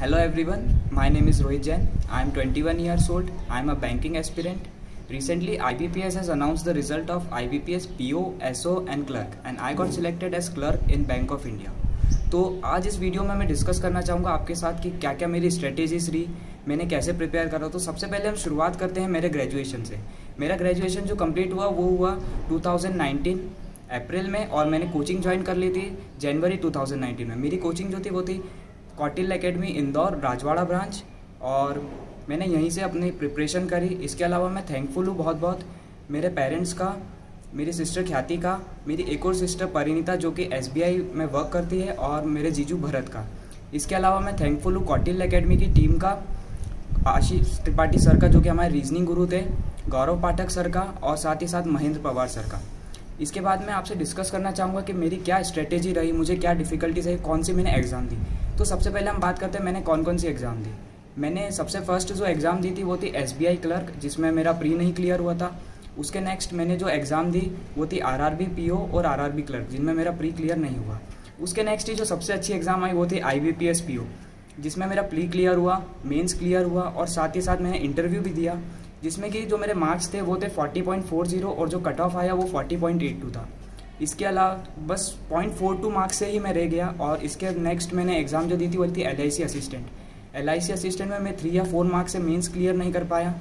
Hello everyone my name is Rohit Jain I am 21 years old I am a banking aspirant recently IBPS has announce the result of IBPS PO SO and clerk and I got selected as clerk in Bank of India तो आज इस video में मैं discuss करना चाहूँगा आपके साथ कि क्या क्या मेरी स्ट्रेटेजीज रही, मैंने कैसे प्रिपेयर करा। तो सबसे पहले हम शुरुआत करते हैं मेरे ग्रेजुएशन से। मेरा ग्रेजुएशन जो कंप्लीट हुआ, वो हुआ टू अप्रैल में और मैंने कोचिंग ज्वाइन कर ली थी जनवरी 2019 में। मेरी कोचिंग जो थी, वो थी कौटिल एकेडमी इंदौर, राजवाड़ा ब्रांच और मैंने यहीं से अपनी प्रिपरेशन करी। इसके अलावा मैं थैंकफुल हूँ बहुत बहुत मेरे पेरेंट्स का, मेरी सिस्टर ख्याति का, मेरी एक और सिस्टर परिणीता जो कि एसबीआई में वर्क करती है और मेरे जीजू भरत का। इसके अलावा मैं थैंकफुल हूँ कौटिल एकेडमी की टीम का, आशीष त्रिपाठी सर का जो कि हमारे रीजनिंग गुरु थे, गौरव पाठक सर का और साथ ही साथ महेंद्र पवार सर का। इसके बाद मैं आपसे डिस्कस करना चाहूँगा कि मेरी क्या स्ट्रेटेजी रही, मुझे क्या डिफ़िकल्टीज रही कौन सी मैंने एग्ज़ाम दी। तो सबसे पहले हम बात करते हैं, मैंने कौन कौन सी एग्ज़ाम दी? मैंने सबसे फ़र्स्ट जो एग्ज़ाम दी थी, वो थी एसबीआई क्लर्क जिसमें मेरा प्री नहीं क्लियर हुआ था। उसके नेक्स्ट मैंने जो एग्ज़ाम दी, वो थी R R B P O और आर आर बी क्लर्क जिनमें मेरा प्री क्लियर नहीं हुआ। उसके नेक्स्ट ही जो सबसे अच्छी एग्ज़ाम आई, वो थी I B P S P O जिसमें मेरा प्री क्लियर हुआ मेंस क्लियर हुआ और साथ ही साथ मैंने इंटरव्यू भी दिया, जिसमें कि जो मेरे मार्क्स थे, वो थे 40.40 और जो कट ऑफ़ आया, वो 40.82 था। इसके अलावा बस पॉइंट फोर टू मार्क्स से ही मैं रह गया और इसके नेक्स्ट मैंने एग्ज़ाम जो दी थी वो थी LIC असिस्टेंट एलआईसी असिस्टेंट में मैं थ्री या फोर मार्क्स से मेंस क्लियर नहीं कर पाया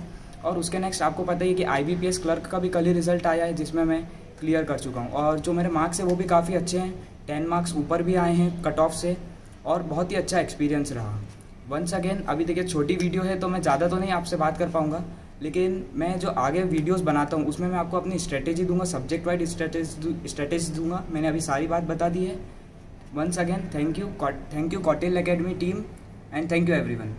और उसके नेक्स्ट आपको पता ही है कि आई क्लर्क का भी कल ही रिज़ल्ट आया है, जिसमें मैं क्लियर कर चुका हूँ। और जो मेरे मार्क्स हैं वो भी काफ़ी अच्छे हैं। टेन मार्क्स ऊपर भी आए हैं कट ऑफ़ से और बहुत ही अच्छा एक्सपीरियंस रहा। वंस अगेन अभी देखिए छोटी वीडियो है तो मैं ज़्यादा तो नहीं आपसे बात कर पाऊँगा। लेकिन मैं जो आगे वीडियोस बनाता हूँ, उसमें मैं आपको अपनी स्ट्रेटेजी दूँगा सब्जेक्ट वाइड स्ट्रेटेजी दूँगा। मैंने अभी सारी बात बता दी है। Once again thank you thank you Kautil academy team and thank you everyone